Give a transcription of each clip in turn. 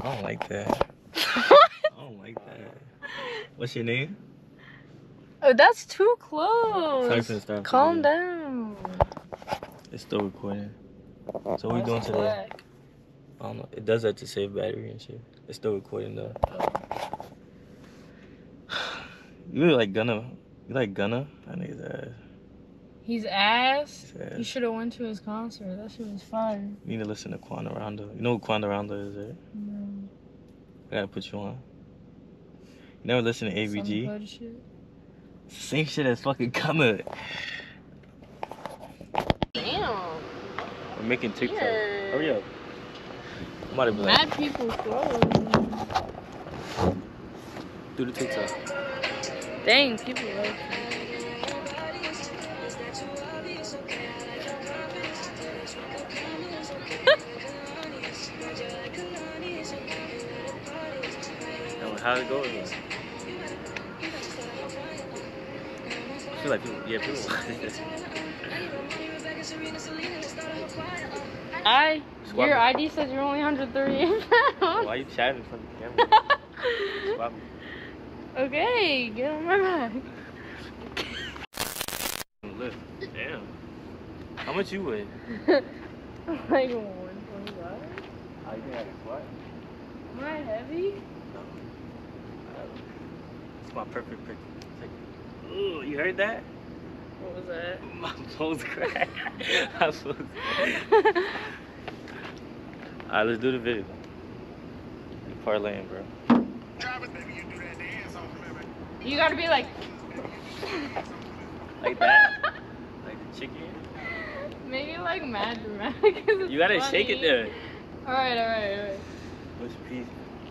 I don't like that. I don't like that. What's your name? Oh, that's too close. start. Calm down. It's still recording. So what we doing today? I don't know. It does that to save battery and shit. It's still recording though. You like Gunna? You like Gunna? I nigga's ass. He's ass. His ass. You should have went to his concert. That shit was fire. You need to listen to Quando Rondo. You know who Quando Rondo is, right? No, I gotta put you on. You never listen to some AVG? shit. Same shit as fucking Gunna. Damn. We're making TikTok. Yeah. Hurry up. I'm about to be like, Mad people close. do the TikTok. Dang, people like Yo, how'd it go? I feel like people, yeah, people watch this. I. Swap Your me. ID says you're only 138 pounds. Why you chatting in front of the camera? Okay, get on my back. Lift. Damn. How much you weigh? like 125. I think I can squat. Am I heavy? No. It's my perfect picture. It's like, Ooh, you heard that? What was that? My phone's cracked. My phone's cracked. Alright, let's do the video. You parlaying, bro. You gotta be like. Like that? Like the chicken? Maybe like mad dramatic. 'cause it's You gotta shake it funny. there. Alright, alright, alright. Which piece?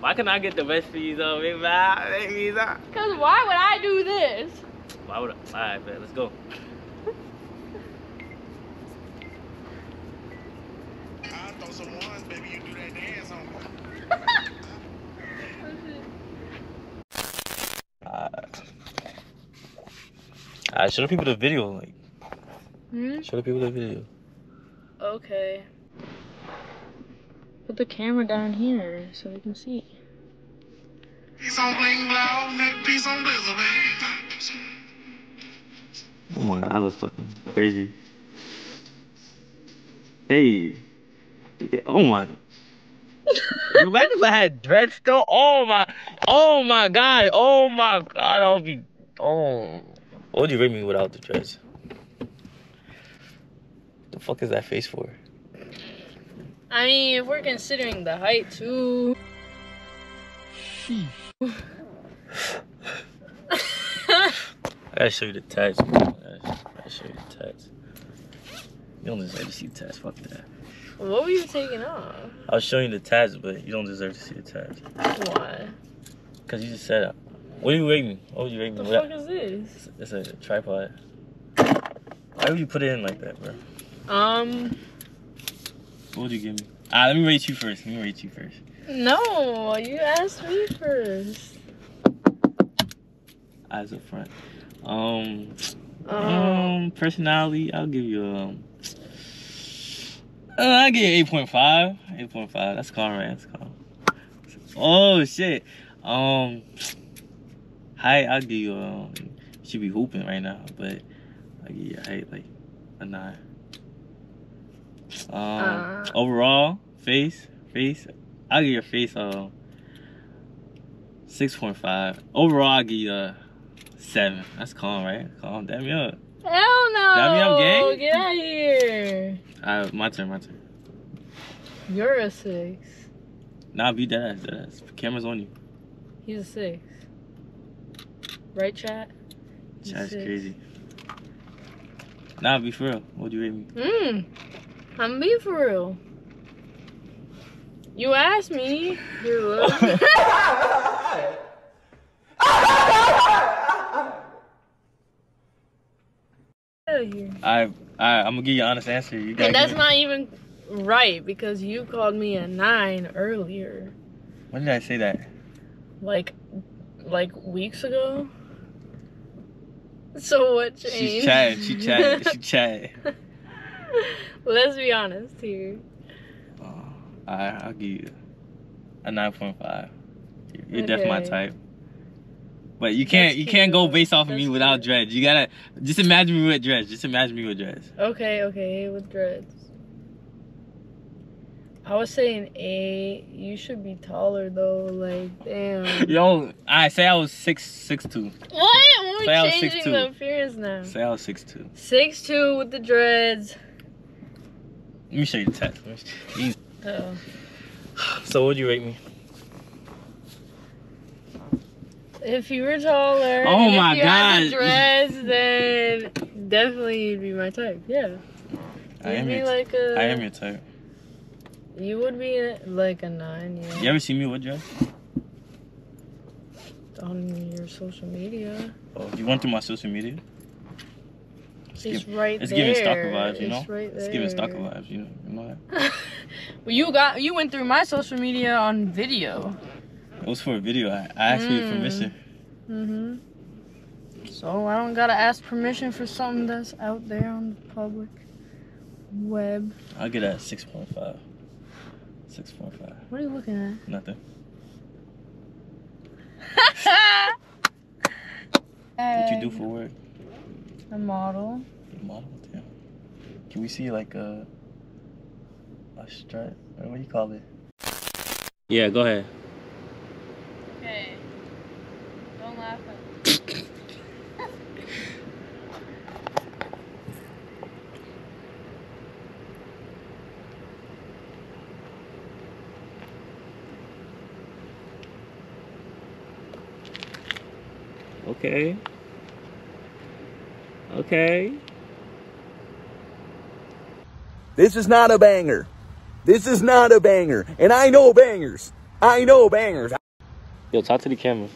Why can I get the best piece of it, man? Make me that. Cause why would I do this? Why would I? Alright, man, let's go. I throw some ones, baby. You do that dance on me. Alright. Alright, show the people the video. Like, Hmm? show the people the video. Okay. Put the camera down here so we can see. Piece on bling blow, neck piece on blizzard. Oh my god, I was fucking crazy. Hey. Yeah, Oh my. Imagine if I had dreads still. Oh my. Oh my god. Oh my god. I'll be. Oh. What would you rate me without the dreads? The fuck is that face for? I mean, if we're considering the height too. I gotta show you the tats. I gotta show you the tats. You don't deserve to see the tats. Fuck that. what were you taking off? I was showing you the tats, but you don't deserve to see the tats. Why? Cause you just said it. What are you rate me? What would you rate me? The What- fuck is this? It's a tripod. Why would you put it in like that, bro? Um, What would you give me? Ah, let me rate you first. Let me rate you first. No, you asked me first. Eyes up front. Um, Um, um, personality, I'll give you um. Uh, I'll give you eight point five. Eight point five. That's calm, right? That's calm. Oh shit. Um, height, I'll give you um. Should be hooping right now, but I'll give you a height like a nine. Um, Uh. overall face, face, I'll give your face um. Six point five. Overall, I'll give you a seven. That's calm, right? Calm. Damn me up. hell no! Got me up, gang? Get out of here! Alright, my turn, my turn. You're a six. Nah, be dead ass, dead ass. Camera's on you. He's a six. Right, chat? He's That's six. crazy. Nah, be for real. What do you rate me? Mm. I'm being for real. You asked me. You're love. Out of. I, I, I'm gonna give you an honest answer. You. And that's not even right because you called me a nine earlier, When did I say that? like, like weeks ago. So what changed? She chatted. She chatted. She chatted. Let's be honest here. I, I'll give you. A nine point five. You're definitely my type. But you can't you can't go based off of me without cute. dreads. You gotta just imagine me with dreads. Just imagine me with dreads. Okay, okay, with dreads. I was saying eight. You should be taller though. Like, damn. Yo, I say I was six six two. What? We're was changing 6'2". the appearance now. Say I was six two. Six two with the dreads. Let me show you the text. Let me sh- Oh. So would you rate me? If you were taller, Oh and my if you Had the dress, then definitely you'd be my type. Yeah. I You'd am be your like a. I am your type. You would be a, like a nine. Yeah. You ever see me with dress? On your social media, Oh, you went through my social media? It's, it's giv- right it's there. It's giving stalker vibes, you know? It's right there. it's giving stalker vibes, you know? You know that? well, you got you went through my social media on video. It was for a video. I, I asked for your Mm. permission. Mhm. So I don't gotta ask permission for something that's out there on the public web. I'll get that 6.5. 6.5. What are you looking at? Nothing. What you do for work? a model? A model? Damn. Can we see like a a strut? Or what do you call it? Yeah, go ahead. Okay. Don't laugh at me. Okay. Okay. This is not a banger. This is not a banger. And I know bangers. I know bangers. Yo, talk to the camera.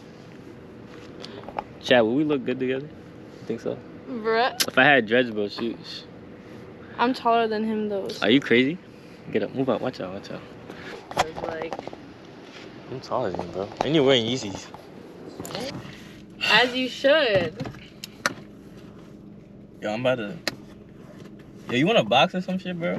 Chad, will we look good together? think so? Bruh, If I had dreads, bro, shoot. I'm taller than him though. Are you crazy? Get up, move out, watch out, watch out. Like, I'm taller than you, bro. And you're wearing Yeezys. as you should. Yo, I'm about to. Yo, you want a box or some shit, bro?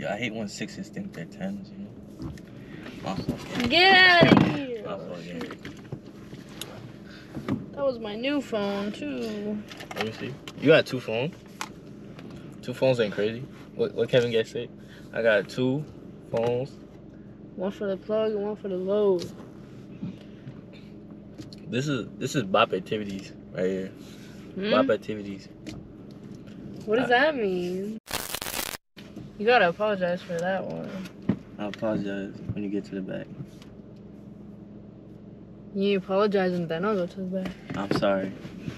Yo, I hate when sixes think they're tens, you know? Get out of here. Gang. That was my new phone too. Let me see. You got two phones? Two phones ain't crazy. What, what Kevin get sick? I got two phones. One for the plug and one for the load. This is this is bop activities right here. Hmm? Bop activities. What does that mean? You gotta apologize for that one. I apologize when you get to the back. You apologize and then I'll go to the back. I'm sorry,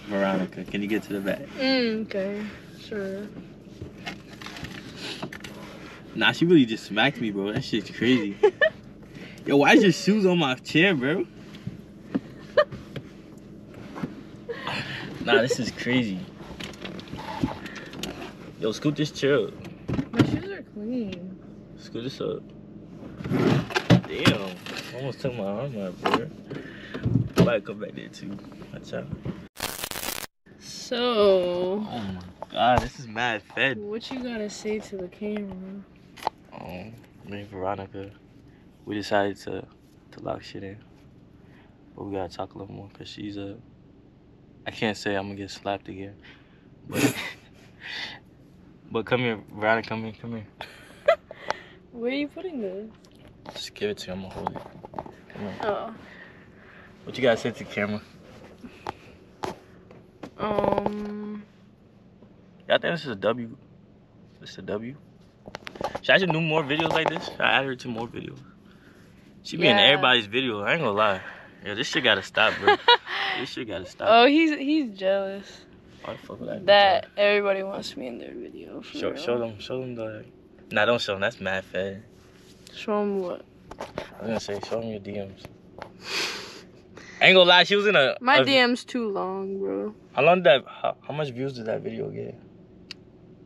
Veronica. Can you get to the back? Mm, okay. Sure. Nah, she really just smacked me, bro. That shit's crazy. Yo, why is your shoes on my chair, bro? nah, this is crazy. Yo, scoot this chair up. My shoes are clean. Scoot this up. Damn. Almost took my arm out, bro. Might come back there too. Watch out. So, Oh my god, this is mad fed. what you gotta say to the camera? Oh, me and Veronica, we decided to to lock shit in. But we gotta talk a little more because she's a. I can't say I'm gonna get slapped again. But, but come here, Veronica, come here, come here. Where are you putting this? Just give it to you, I'm gonna hold it. Come here. Oh. What you gotta say to the camera? Um. Y'all think this is a W? This is a W? Should I just do more videos like this? Should I add her to more videos? She be in everybody's video. I ain't gonna lie. Yeah, this shit gotta stop, bro. this shit gotta stop. oh, he's he's jealous The fuck I do that everybody wants to be in their video. For Show, real. show them, show them the. Nah, don't show them. That's mad fed. Show him what? I was gonna say, show them your DMs. I ain't gonna lie, she was in a. My a- DM's too long, bro. How long did that? How, how much views did that video get?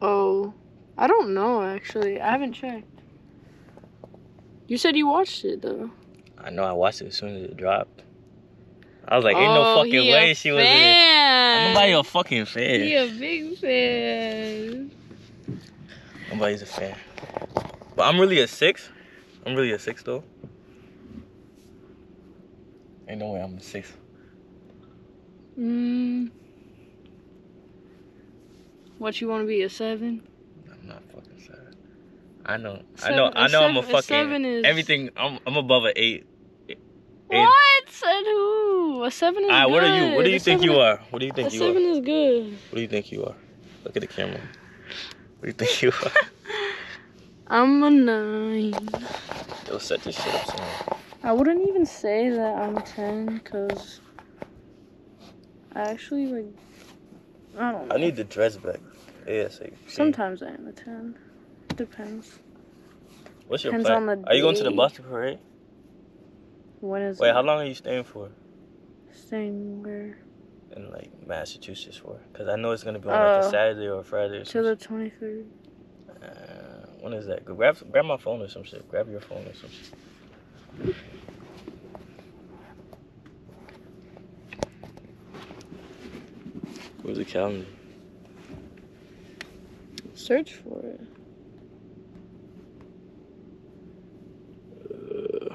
Oh, I don't know actually. I haven't checked. You said you watched it though. I know I watched it as soon as it dropped. I was like, ain't no Oh, fucking he way she was in. Nobody a fucking fan. He a big fan. I'm Nobody's a fan. But I'm really a six. I'm really a six though. Ain't no way I'm a six. Mm. What you want to be a seven? I'm not fucking seven. I know. I know. I know. I'm a seven- a fucking seven is- everything. I'm. I'm above an eight. Eight. What? Said who? A seven is good. what are you? What do you A think you are? What do you think A you are? seven is good. What do you think you are? Look at the camera. What do you think you are? I'm a nine. Yo, set this shit up somewhere. I wouldn't even say that I'm ten, cause I actually like. I don't know. I need the dress back. ASAP. Sometimes I am a ten. Depends. What's your depends plan? on the are you going to the. Boston parade? When is Wait, it? how long are you staying for? Staying where? In like Massachusetts for? Because I know it's gonna be on like a Uh, Saturday or a Friday or To the twenty third. Uh, when is that? Grab grab my phone or some shit. Grab your phone or some shit. Where's the calendar? Search for it. Uh,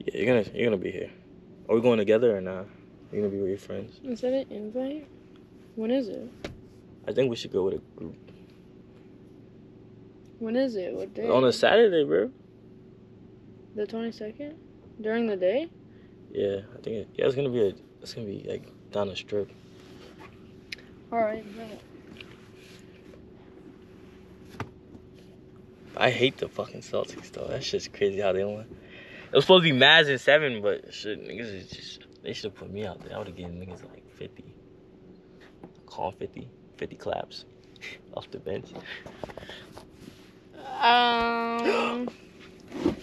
yeah, you're gonna you're gonna be here. Are we going together or not? You're gonna be with your friends. Is that an invite? When is it? I think we should go with a group When is it? What day? on a Saturday, bro. The twenty second. During the day. Yeah, I think it, yeah, it's gonna be a it's gonna be like down the strip. All right. I hate the fucking Celtics though. That's just crazy how they won. It was supposed to be Mavs in seven, but shit, niggas is just they should have put me out there. I would have given niggas like fifty. Call 50. 50 claps off the bench. Um.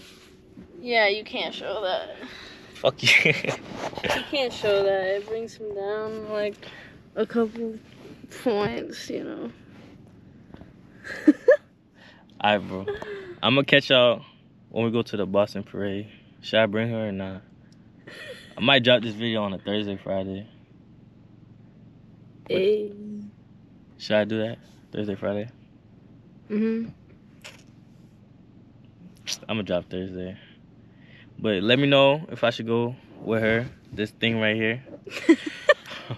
yeah, you can't show that. Fuck you. You can't show that. It brings him down like a couple points, you know. Alright, bro. I'm gonna catch y'all when we go to the Boston parade. Should I bring her or not? I might drop this video on a Thursday, Friday. Hey. Should I do that? Thursday, Friday? Mm-hmm. I'm gonna drop Thursday. But let me know if I should go with her. This thing right here. but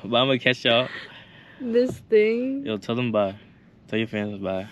I'm gonna catch y'all. This thing. Yo, tell them bye. Tell your fans bye.